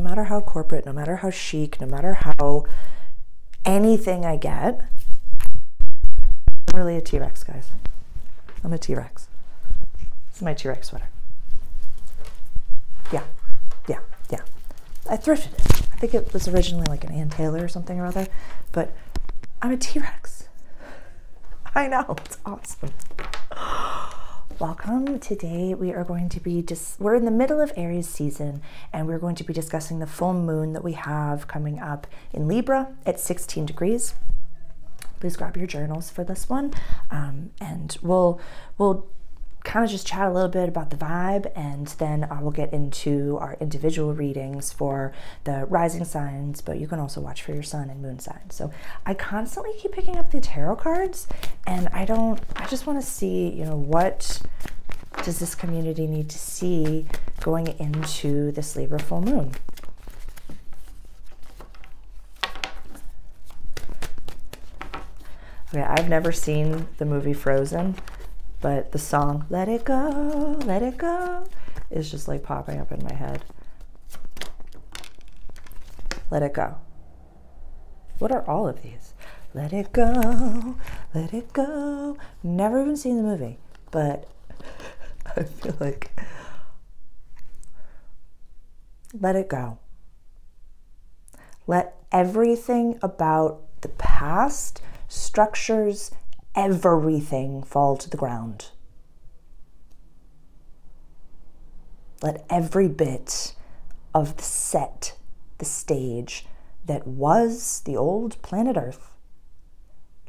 no matter how corporate, no matter how chic, no matter how anything I get, I'm really a T Rex, guys. I'm a T Rex. This is my T Rex sweater. Yeah, yeah, yeah. I thrifted it. I think it was originally like an Ann Taylor or something or other, but I'm a T Rex. I know, it's awesome. Welcome. Today we are going to be just, we're in the middle of Aries season and we're going to be discussing the full moon that we have coming up in Libra at 16 degrees. Please grab your journals for this one. Um, and we'll, we'll kind of just chat a little bit about the vibe and then I will get into our individual readings for the rising signs, but you can also watch for your sun and moon signs. So I constantly keep picking up the tarot cards and I don't, I just want to see, you know, what does this community need to see going into this Libra full moon? Okay, I've never seen the movie Frozen, but the song Let It Go, Let It Go is just like popping up in my head. Let it go. What are all of these? Let it go, let it go. Never even seen the movie, but I feel like let it go. Let everything about the past structures everything fall to the ground. Let every bit of the set, the stage that was the old planet Earth,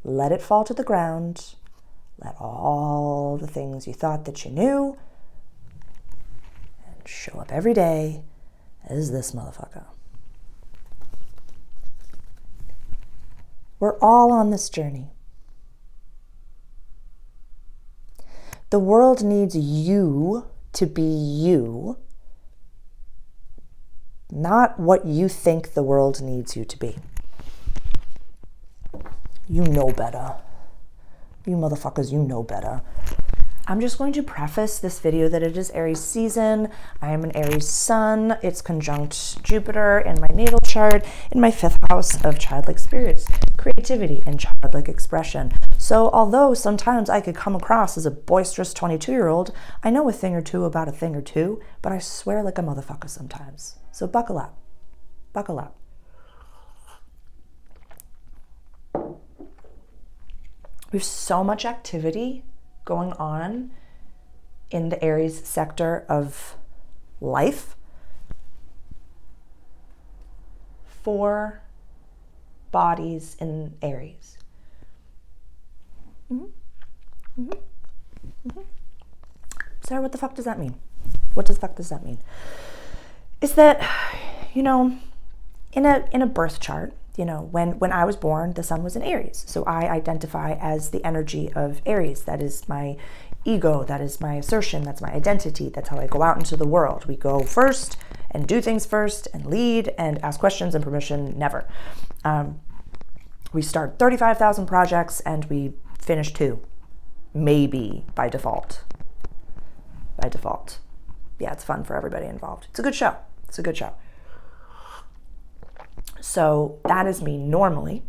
let it fall to the ground. Let all the things you thought that you knew and show up every day as this motherfucker. We're all on this journey. The world needs you to be you, not what you think the world needs you to be. You know better. You motherfuckers, you know better. I'm just going to preface this video that it is Aries season. I am an Aries sun. It's conjunct Jupiter in my natal chart in my fifth house of childlike spirits, creativity, and childlike expression. So, although sometimes I could come across as a boisterous 22 year old, I know a thing or two about a thing or two, but I swear like a motherfucker sometimes. So, buckle up. Buckle up. We have so much activity going on in the Aries sector of life. Four bodies in Aries. Mm-hmm. Mm-hmm. Mm-hmm. Sarah, what the fuck does that mean? What the fuck does that mean? Is that, you know, in a in a birth chart, you know, when, when I was born, the sun was in Aries. So I identify as the energy of Aries. That is my ego. That is my assertion. That's my identity. That's how I go out into the world. We go first and do things first and lead and ask questions and permission never. Um, we start 35,000 projects and we finish two, maybe by default. By default. Yeah, it's fun for everybody involved. It's a good show. It's a good show. So that is me normally.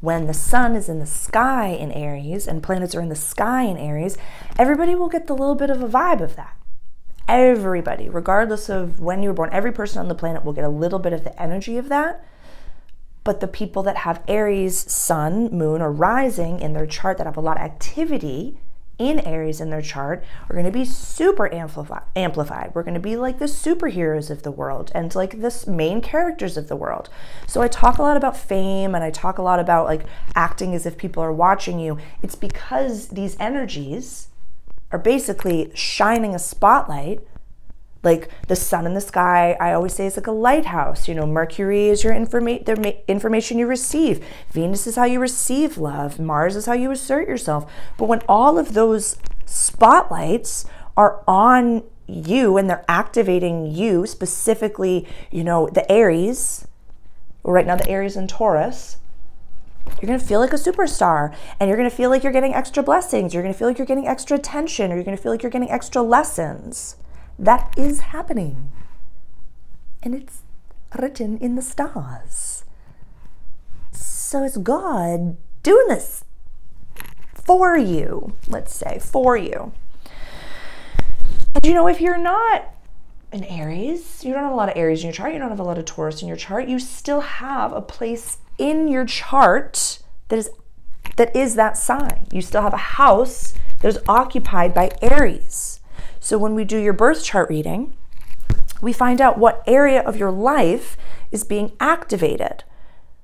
When the sun is in the sky in Aries and planets are in the sky in Aries, everybody will get the little bit of a vibe of that. Everybody, regardless of when you were born, every person on the planet will get a little bit of the energy of that. But the people that have Aries, sun, moon, or rising in their chart that have a lot of activity in Aries in their chart are going to be super amplified. amplified. We're going to be like the superheroes of the world and like the main characters of the world. So I talk a lot about fame and I talk a lot about like acting as if people are watching you. It's because these energies are basically shining a spotlight like the sun in the sky i always say is like a lighthouse. You know mercury is your informa- the information you receive. Venus is how you receive love. Mars is how you assert yourself. But when all of those spotlights are on you and they're activating you specifically you know the aries right now the aries and taurus you're going to feel like a superstar. And you're going to feel like you're getting extra blessings. You're going to feel like you're getting extra attention. Or you're going to feel like you're getting extra lessons that is happening. And it's written in the stars. So it's God doing this for you, let's say, for you. And you know, if you're not an Aries, you don't have a lot of Aries in your chart, you don't have a lot of Taurus in your chart, you still have a place in your chart that is that is that sign. You still have a house that is occupied by Aries. So when we do your birth chart reading, we find out what area of your life is being activated.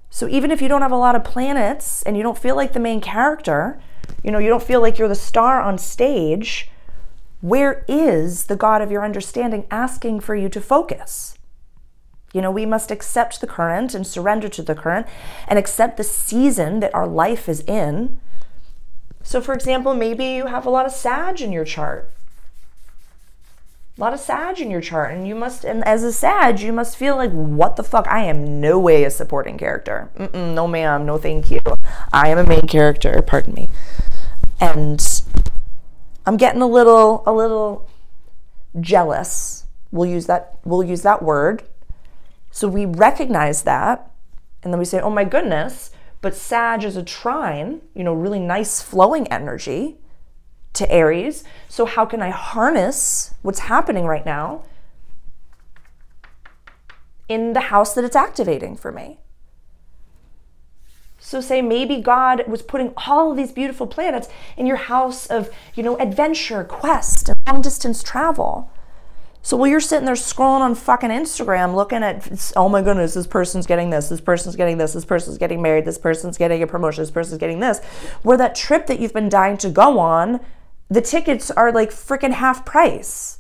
So even if you don't have a lot of planets and you don't feel like the main character, you know, you don't feel like you're the star on stage, where is the God of your understanding asking for you to focus? You know, we must accept the current and surrender to the current and accept the season that our life is in. So, for example, maybe you have a lot of Sag in your chart. Lot of Sag in your chart, and you must, and as a Sag, you must feel like, what the fuck? I am no way a supporting character. Mm-mm, no, ma'am, no, thank you. I am a main character, pardon me. And I'm getting a little, a little jealous. We'll use that, we'll use that word so we recognize that, and then we say, oh my goodness, but Sag is a trine, you know, really nice flowing energy to Aries. So how can I harness what's happening right now in the house that it's activating for me? So say maybe God was putting all of these beautiful planets in your house of, you know, adventure, quest, and long distance travel. So while you're sitting there scrolling on fucking Instagram looking at, oh my goodness, this person's getting this, this person's getting this, this person's getting married, this person's getting a promotion, this person's getting this, where that trip that you've been dying to go on, the tickets are like freaking half price.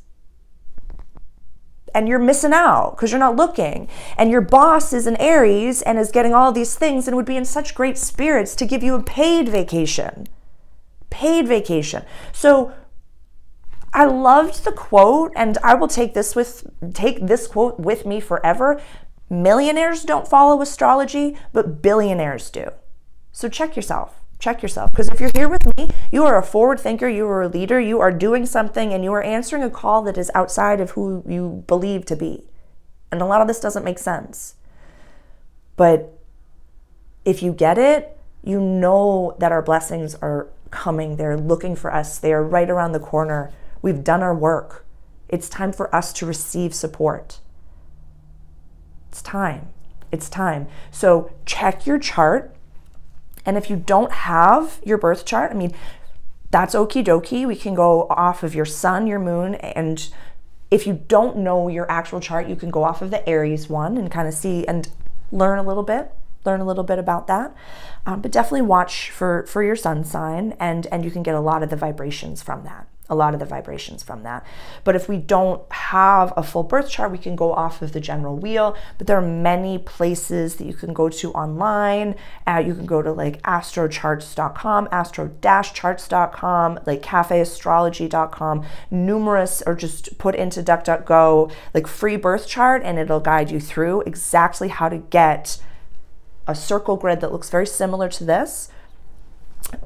And you're missing out because you're not looking. And your boss is an Aries and is getting all these things and would be in such great spirits to give you a paid vacation. Paid vacation. So I loved the quote, and I will take this with take this quote with me forever. Millionaires don't follow astrology, but billionaires do. So check yourself. Check yourself. Because if you're here with me, you are a forward thinker, you are a leader, you are doing something, and you are answering a call that is outside of who you believe to be. And a lot of this doesn't make sense. But if you get it, you know that our blessings are coming. They're looking for us, they are right around the corner We've done our work. It's time for us to receive support. It's time. It's time. So check your chart. And if you don't have your birth chart, I mean, that's okie dokie. We can go off of your sun, your moon, and if you don't know your actual chart, you can go off of the Aries one and kind of see and learn a little bit learn a little bit about that. Um, but definitely watch for for your sun sign, and and you can get a lot of the vibrations from that a lot of the vibrations from that. But if we don't have a full birth chart, we can go off of the general wheel. But there are many places that you can go to online. Uh, you can go to like astrocharts.com, astro-charts.com, like cafeastrology.com, numerous, or just put into DuckDuckGo like free birth chart, and it'll guide you through exactly how to get a circle grid that looks very similar to this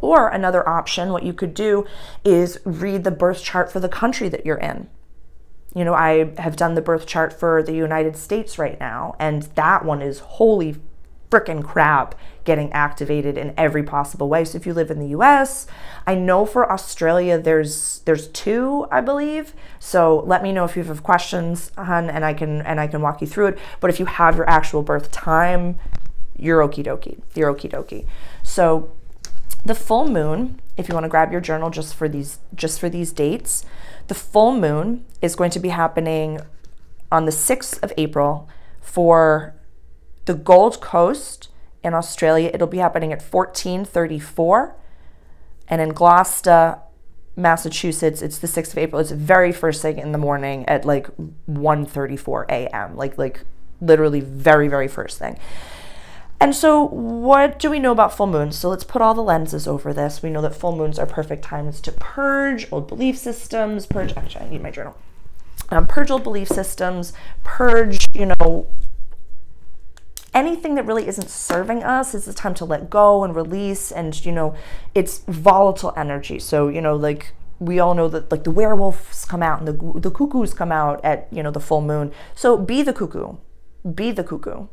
or another option, what you could do is read the birth chart for the country that you're in. You know, I have done the birth chart for the United States right now, and that one is holy freaking crap getting activated in every possible way. So if you live in the US, I know for Australia there's there's two, I believe. So let me know if you have questions, hun, and I can and I can walk you through it. But if you have your actual birth time, you're okie dokie. You're okie dokie. So the full moon, if you want to grab your journal just for these just for these dates, the full moon is going to be happening on the 6th of April for the Gold Coast in Australia. It'll be happening at 1434 and in Gloucester, Massachusetts, it's the 6th of April. It's the very first thing in the morning at like 1:34 a.m. Like like literally very very first thing. And so, what do we know about full moons? So, let's put all the lenses over this. We know that full moons are perfect times to purge old belief systems, purge, actually, I need my journal. Um, purge old belief systems, purge, you know, anything that really isn't serving us. It's the time to let go and release. And, you know, it's volatile energy. So, you know, like, we all know that like the werewolves come out and the, the cuckoos come out at you know the full moon so be the cuckoo be the cuckoo.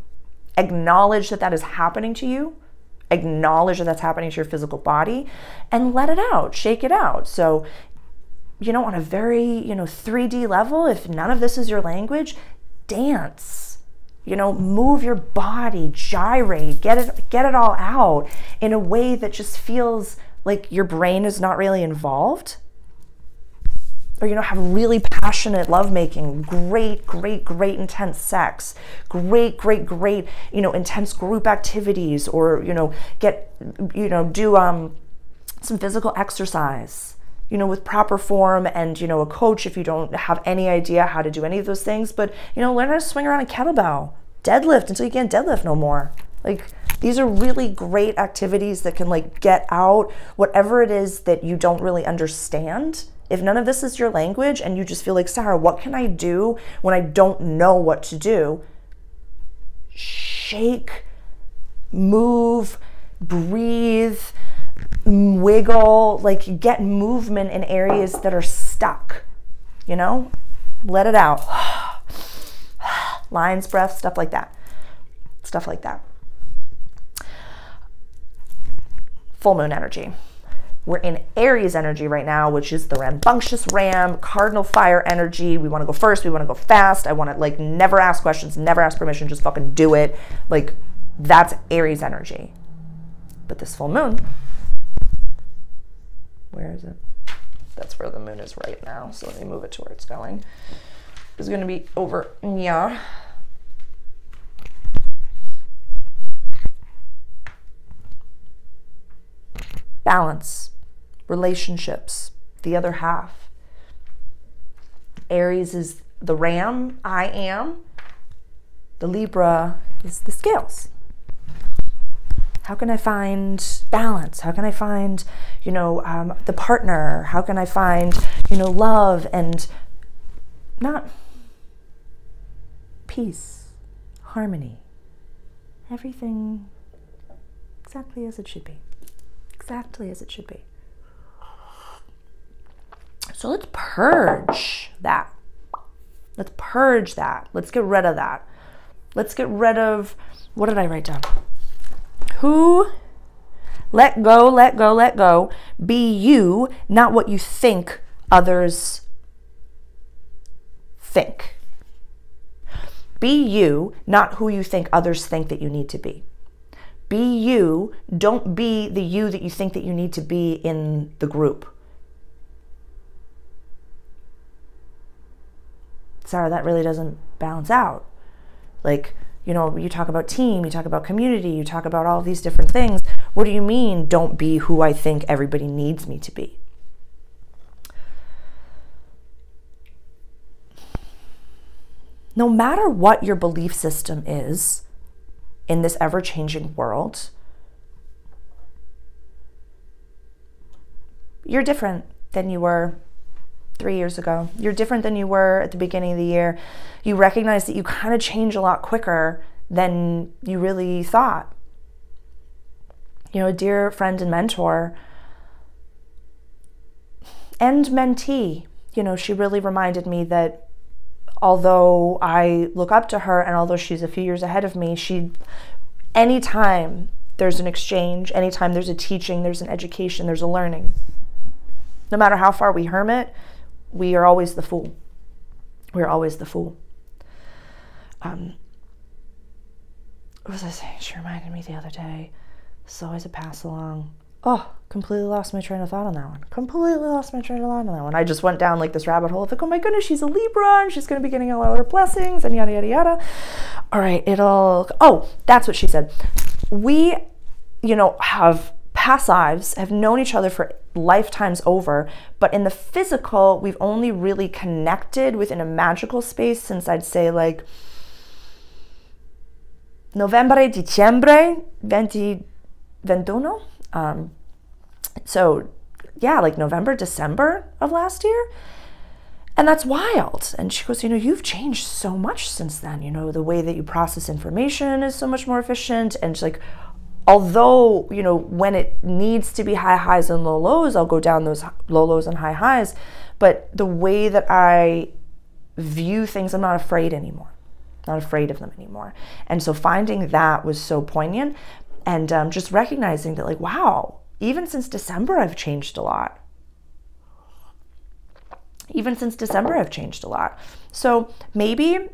Acknowledge that that is happening to you. Acknowledge that that's happening to your physical body and let it out, shake it out. So, you know, on a very, you know, 3D level, if none of this is your language, dance. You know, move your body, gyrate, get it get it all out in a way that just feels like your brain is not really involved or you know have really passionate lovemaking great great great intense sex great great great you know intense group activities or you know get you know do um some physical exercise you know with proper form and you know a coach if you don't have any idea how to do any of those things but you know learn how to swing around a kettlebell deadlift until you can't deadlift no more. Like these are really great activities that can like get out whatever it is that you don't really understand if none of this is your language and you just feel like, Sarah, what can I do when I don't know what to do? Shake, move, breathe, wiggle, like get movement in areas that are stuck, you know? Let it out. Lion's breath, stuff like that. Stuff like that. Full moon energy. We're in Aries energy right now, which is the rambunctious ram, cardinal fire energy. We want to go first. We want to go fast. I want to like never ask questions, never ask permission, just fucking do it. Like that's Aries energy. But this full moon, where is it? That's where the moon is right now. So let me move it to where it's going. It's going to be over yeah. Balance relationships, the other half. Aries is the ram, I am. The Libra is the scales. How can I find balance? How can I find, you know, um, the partner? How can I find, you know, love and not peace, harmony, everything exactly as it should be. Exactly as it should be. So let's purge that. Let's purge that. Let's get rid of that. Let's get rid of what did I write down? Who let go, let go, let go. Be you, not what you think others think. Be you, not who you think others think that you need to be. Be you, don't be the you that you think that you need to be in the group. Sarah, that really doesn't balance out. Like, you know, you talk about team, you talk about community, you talk about all these different things. What do you mean, don't be who I think everybody needs me to be? No matter what your belief system is in this ever changing world, you're different than you were three years ago. You're different than you were at the beginning of the year. You recognize that you kind of change a lot quicker than you really thought. You know, a dear friend and mentor and mentee, you know, she really reminded me that although I look up to her and although she's a few years ahead of me, she, anytime there's an exchange, anytime there's a teaching, there's an education, there's a learning. No matter how far we hermit, we are always the fool. We're always the fool. Um, what was I saying? She reminded me the other day. It's always a pass along. Oh, completely lost my train of thought on that one. Completely lost my train of thought on that one. I just went down like this rabbit hole of like, oh my goodness, she's a Libra and she's going to be getting a lot of her blessings and yada, yada, yada. All right, it'll. Oh, that's what she said. We, you know, have past lives, have known each other for lifetimes over, but in the physical, we've only really connected within a magical space since I'd say like November, Diciembre, 2021. Um, so, yeah, like November, December of last year. And that's wild. And she goes, You know, you've changed so much since then. You know, the way that you process information is so much more efficient. And she's like, although you know when it needs to be high highs and low lows i'll go down those low lows and high highs but the way that i view things i'm not afraid anymore not afraid of them anymore. And so finding that was so poignant and um, just recognizing that, like, wow, even since December, I've changed a lot. Even since December, I've changed a lot. So maybe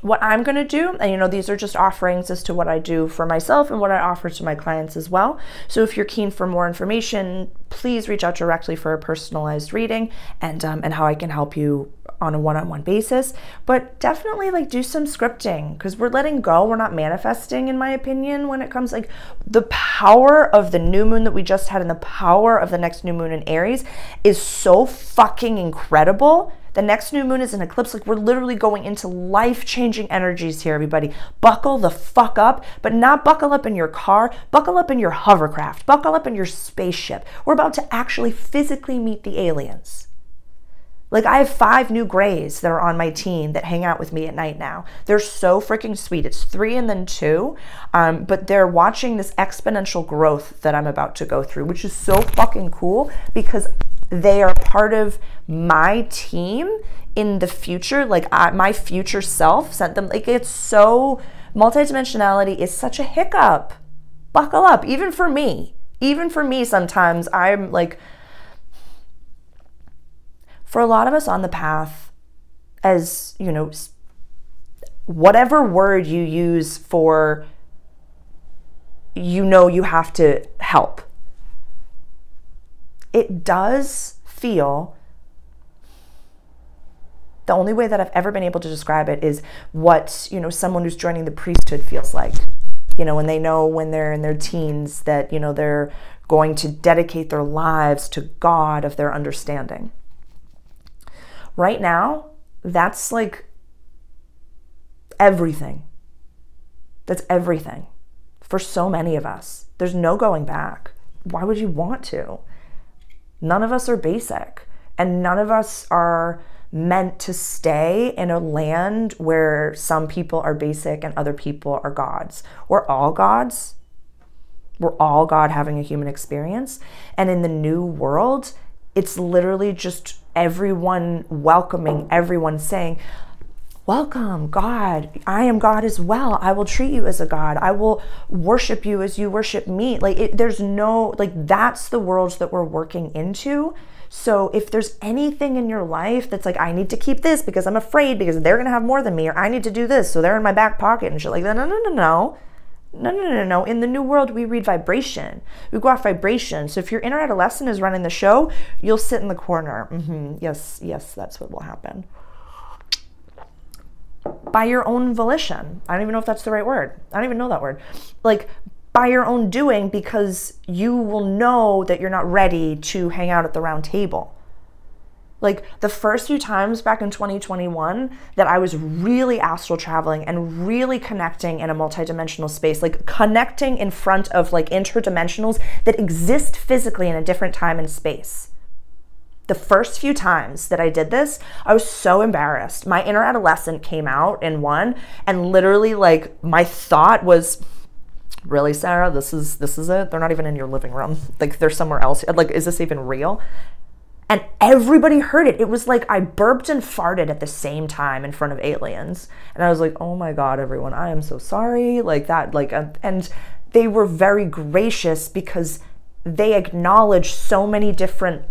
what I'm going to do, and you know, these are just offerings as to what I do for myself and what I offer to my clients as well. So if you're keen for more information, please reach out directly for a personalized reading and um, and how I can help you on a one-on-one basis but definitely like do some scripting because we're letting go we're not manifesting in my opinion when it comes like the power of the new moon that we just had and the power of the next new moon in aries is so fucking incredible the next new moon is an eclipse. Like, we're literally going into life changing energies here, everybody. Buckle the fuck up, but not buckle up in your car, buckle up in your hovercraft, buckle up in your spaceship. We're about to actually physically meet the aliens. Like I have five new grays that are on my team that hang out with me at night now. They're so freaking sweet. It's three and then two, um, but they're watching this exponential growth that I'm about to go through, which is so fucking cool because they are part of my team in the future. Like I, my future self sent them. Like it's so multidimensionality is such a hiccup. Buckle up, even for me. Even for me, sometimes I'm like for a lot of us on the path, as you know, whatever word you use for you know you have to help, it does feel the only way that I've ever been able to describe it is what, you know, someone who's joining the priesthood feels like. You know, when they know when they're in their teens that, you know, they're going to dedicate their lives to God of their understanding right now, that's like everything. That's everything for so many of us. There's no going back. Why would you want to? None of us are basic, and none of us are meant to stay in a land where some people are basic and other people are gods. We're all gods. We're all God having a human experience. And in the new world, it's literally just everyone welcoming, everyone saying, Welcome, God. I am God as well. I will treat you as a God. I will worship you as you worship me. Like, it, there's no, like, that's the world that we're working into. So, if there's anything in your life that's like, I need to keep this because I'm afraid because they're going to have more than me, or I need to do this so they're in my back pocket and shit like no, no, no, no. No, no, no, no. In the new world, we read vibration. We go off vibration. So if your inner adolescent is running the show, you'll sit in the corner. Mm-hmm. Yes, yes, that's what will happen. By your own volition. I don't even know if that's the right word. I don't even know that word. Like, by your own doing, because you will know that you're not ready to hang out at the round table. Like the first few times back in 2021 that I was really astral traveling and really connecting in a multidimensional space, like connecting in front of like interdimensionals that exist physically in a different time and space. The first few times that I did this, I was so embarrassed. My inner adolescent came out in one and literally like my thought was really sarah this is this is it they're not even in your living room like they're somewhere else like is this even real and everybody heard it. It was like I burped and farted at the same time in front of aliens. And I was like, oh my God, everyone, I am so sorry. Like that, like, uh, and they were very gracious because they acknowledged so many different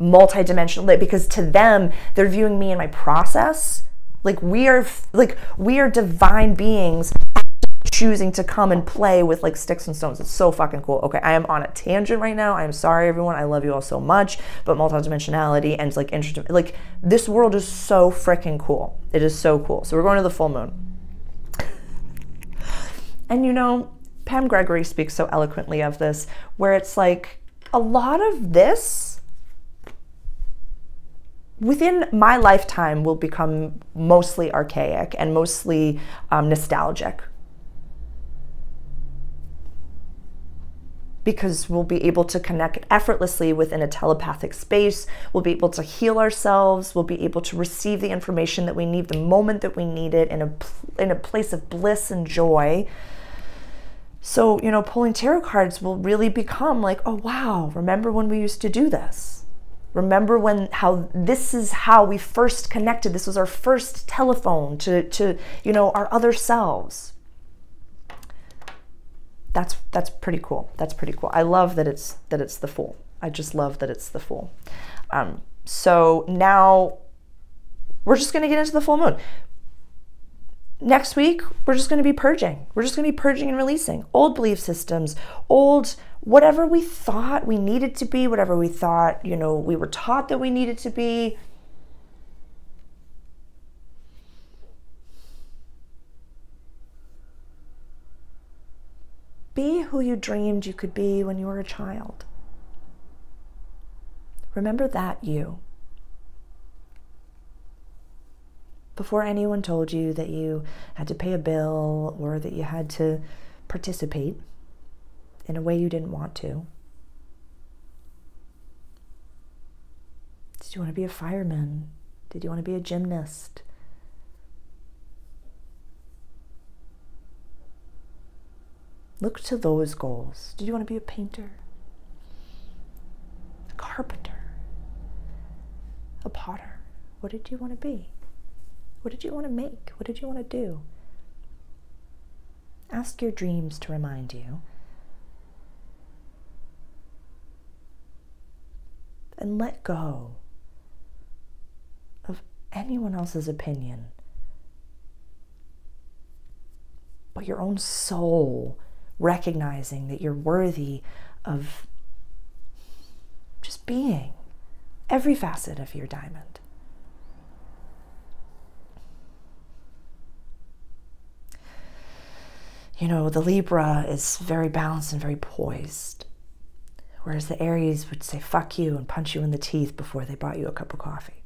multidimensional, because to them, they're viewing me and my process. Like we are, like we are divine beings choosing to come and play with like sticks and stones. It's so fucking cool. Okay, I am on a tangent right now. I'm sorry, everyone. I love you all so much. But multidimensionality and like interesting, like this world is so freaking cool. It is so cool. So we're going to the full moon. And you know, Pam Gregory speaks so eloquently of this, where it's like a lot of this within my lifetime will become mostly archaic and mostly um, nostalgic because we'll be able to connect effortlessly within a telepathic space. We'll be able to heal ourselves. We'll be able to receive the information that we need the moment that we need it in a, in a place of bliss and joy. So, you know, pulling tarot cards will really become like, oh, wow, remember when we used to do this? Remember when how this is how we first connected. This was our first telephone to to you know our other selves. That's that's pretty cool. That's pretty cool. I love that it's that it's the fool. I just love that it's the fool. Um, so now we're just going to get into the full moon. Next week, we're just going to be purging. We're just going to be purging and releasing old belief systems, old whatever we thought we needed to be, whatever we thought, you know, we were taught that we needed to be. Be who you dreamed you could be when you were a child. Remember that you. Before anyone told you that you had to pay a bill or that you had to participate in a way you didn't want to. Did you want to be a fireman? Did you want to be a gymnast? Look to those goals. Did you want to be a painter? A carpenter? A potter? What did you want to be? What did you want to make? What did you want to do? Ask your dreams to remind you and let go of anyone else's opinion. But your own soul recognizing that you're worthy of just being every facet of your diamond. You know, the Libra is very balanced and very poised. Whereas the Aries would say, fuck you, and punch you in the teeth before they bought you a cup of coffee.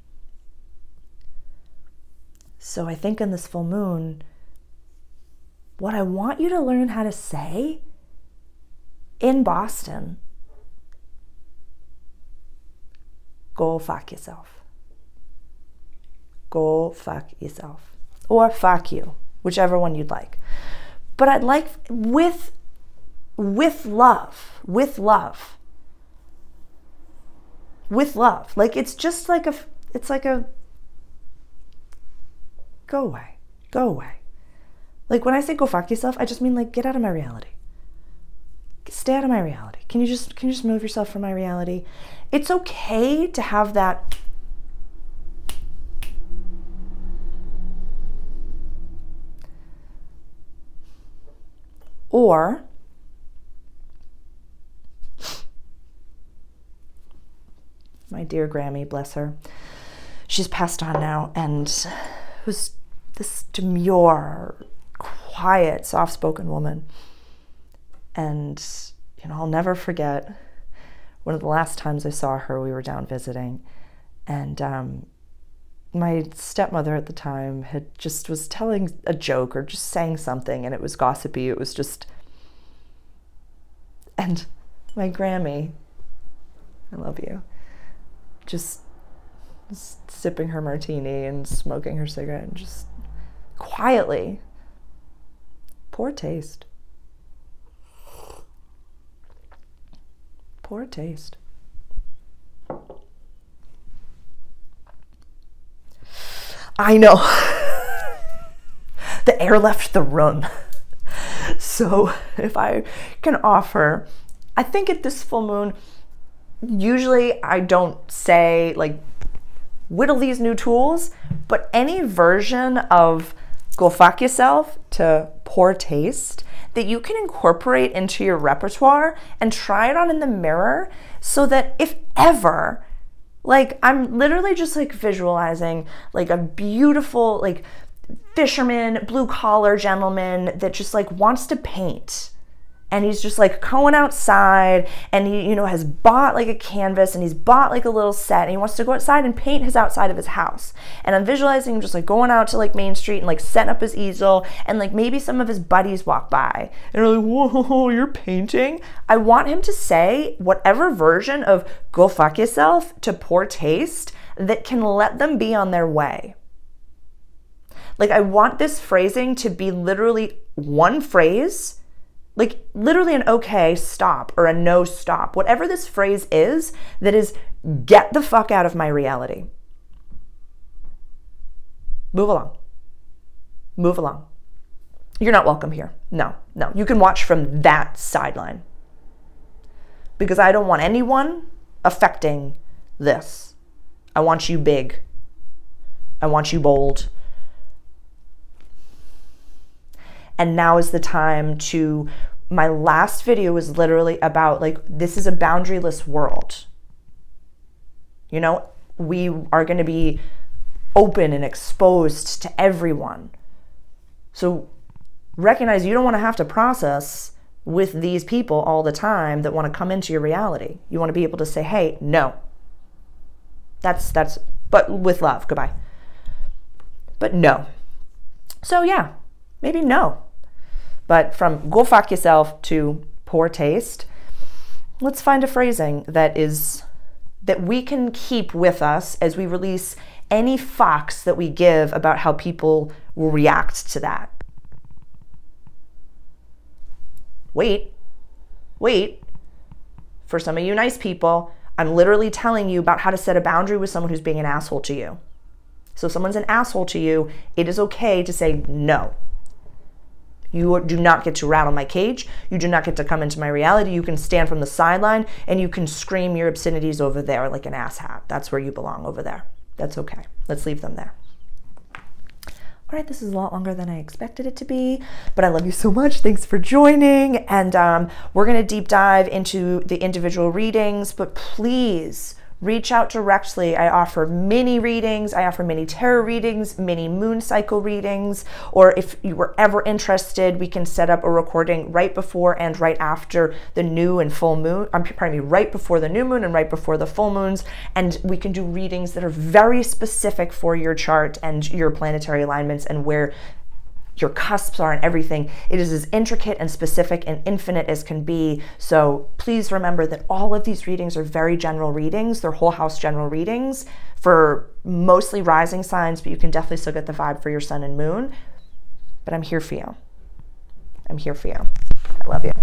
So I think in this full moon, what I want you to learn how to say in Boston go fuck yourself. Go fuck yourself. Or fuck you, whichever one you'd like. But I'd like with with love, with love with love. Like it's just like a, it's like a, go away, go away. Like when I say go fuck yourself, I just mean like get out of my reality. Stay out of my reality. Can you just can you just move yourself from my reality? It's okay to have that or my dear Grammy, bless her. She's passed on now and was this demure, quiet, soft spoken woman. And, you know, I'll never forget one of the last times I saw her, we were down visiting. And um, my stepmother at the time had just was telling a joke or just saying something, and it was gossipy. It was just. And my Grammy, I love you just sipping her martini and smoking her cigarette and just quietly. Poor taste. Poor taste. I know. the air left the room. So, if I can offer, I think at this full moon, usually I don't say like whittle these new tools, but any version of go fuck yourself to poor taste that you can incorporate into your repertoire and try it on in the mirror so that if ever like I'm literally just like visualizing like a beautiful like fisherman, blue collar gentleman that just like wants to paint and he's just like going outside and he you know has bought like a canvas and he's bought like a little set and he wants to go outside and paint his outside of his house. And i'm visualizing him just like going out to like main street and like setting up his easel and like maybe some of his buddies walk by and are like whoa you're painting? I want him to say whatever version of go fuck yourself to poor taste that can let them be on their way. Like i want this phrasing to be literally one phrase like literally an okay stop or a no stop, whatever this phrase is, that is get the fuck out of my reality. Move along. Move along. You're not welcome here. No, no. You can watch from that sideline. Because I don't want anyone affecting this. I want you big. I want you bold. And now is the time to. My last video was literally about like, this is a boundaryless world. You know, we are going to be open and exposed to everyone. So recognize you don't want to have to process with these people all the time that want to come into your reality. You want to be able to say, "Hey, no." That's that's but with love. Goodbye. But no. So yeah, maybe no. But from go fuck yourself to poor taste, let's find a phrasing that is that we can keep with us as we release any fox that we give about how people will react to that. Wait, wait. For some of you nice people, I'm literally telling you about how to set a boundary with someone who's being an asshole to you. So, if someone's an asshole to you, it is okay to say no. You do not get to rattle my cage. You do not get to come into my reality. You can stand from the sideline and you can scream your obscenities over there like an asshat. That's where you belong over there. That's okay. Let's leave them there. All right, this is a lot longer than I expected it to be, but I love you so much. Thanks for joining. And um, we're going to deep dive into the individual readings, but please reach out directly. I offer mini readings, I offer mini tarot readings, mini moon cycle readings, or if you were ever interested, we can set up a recording right before and right after the new and full moon. I'm pardon me, right before the new moon and right before the full moons, and we can do readings that are very specific for your chart and your planetary alignments and where your cusps are and everything. It is as intricate and specific and infinite as can be. So please remember that all of these readings are very general readings. They're whole house general readings for mostly rising signs, but you can definitely still get the vibe for your sun and moon. But I'm here for you. I'm here for you. I love you.